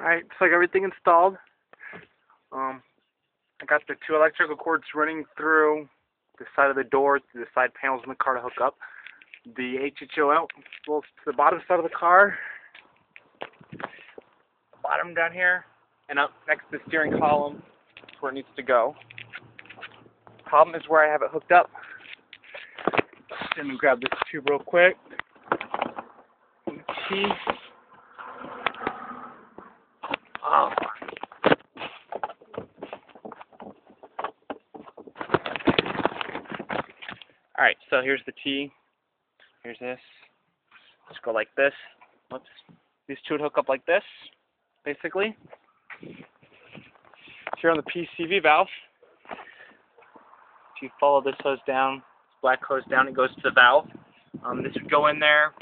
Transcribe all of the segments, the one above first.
Alright, so I got everything installed. Um, I got the two electrical cords running through the side of the door to the side panels in the car to hook up. The HHO out to the bottom side of the car. Bottom down here. And up next to the steering column where it needs to go. Problem is where I have it hooked up. Let me grab this tube real quick. Key. Oh. Alright, so here's the T. Here's this. Let's go like this. Whoops. These two would hook up like this, basically. Here on the PCV valve, if you follow this hose down, this black hose down, it goes to the valve. Um, this would go in there.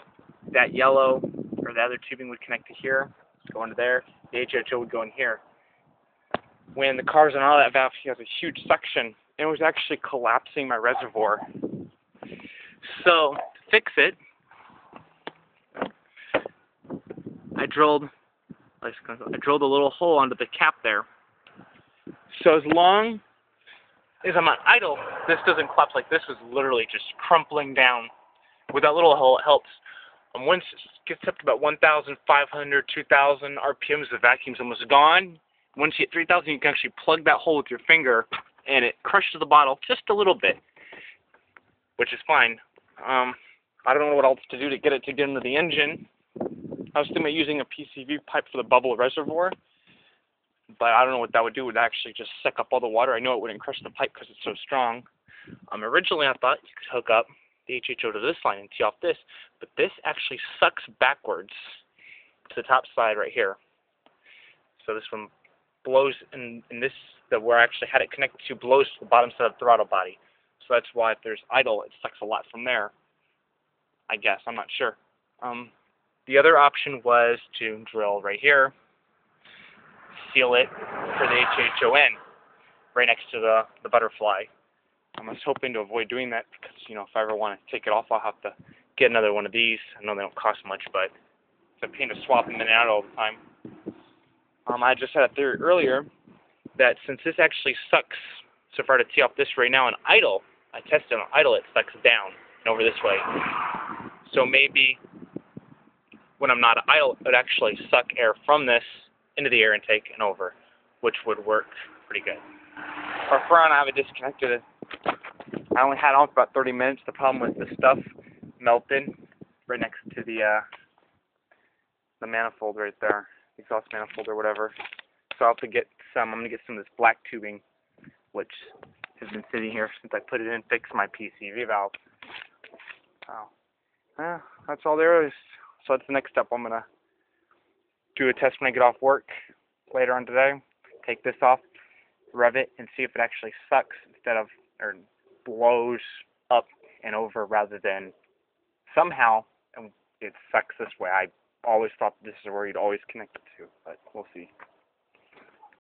That yellow, or the other tubing would connect to here, go into there. The HHO would go in here. When the car's on all that valve, he has a huge suction. It was actually collapsing my reservoir. So, to fix it, I drilled I drilled a little hole under the cap there. So as long as I'm on idle, this doesn't collapse like this was literally just crumpling down. With that little hole, it helps. Um, once it gets up to about 1,500, 2,000 RPMs, the vacuum's almost gone. Once you hit 3,000, you can actually plug that hole with your finger, and it crushes the bottle just a little bit, which is fine. Um, I don't know what else to do to get it to get into the engine. I was thinking of using a PVC pipe for the bubble reservoir, but I don't know what that would do. It would actually just suck up all the water. I know it wouldn't crush the pipe because it's so strong. Um, originally, I thought you could hook up the HHO to this line and tee off this, but this actually sucks backwards to the top side right here. So this one blows, and, and this, that where I actually had it connected to, blows to the bottom side of the throttle body. So that's why if there's idle, it sucks a lot from there. I guess, I'm not sure. Um, the other option was to drill right here, seal it for the HHO in right next to the, the butterfly. I was hoping to avoid doing that because, you know, if I ever want to take it off, I'll have to get another one of these. I know they don't cost much, but it's a pain to swap them in and out all the time. Um, I just had a theory earlier that since this actually sucks, so far to tee off this right now on idle, I test it on idle, it sucks down and over this way. So maybe when I'm not idle, it would actually suck air from this into the air intake and over, which would work pretty good. For on, I have it disconnected. I only had on for about 30 minutes. The problem was the stuff melted right next to the uh, the manifold right there, exhaust manifold or whatever. So I'll have to get some. I'm gonna get some of this black tubing, which has been sitting here since I put it in, fix my PCV valve. So, yeah, that's all there is. So that's the next step. I'm gonna do a test when I get off work later on today. Take this off, rev it, and see if it actually sucks instead of or blows up and over rather than somehow it sucks this way. I always thought this is where you'd always connect it to, but we'll see.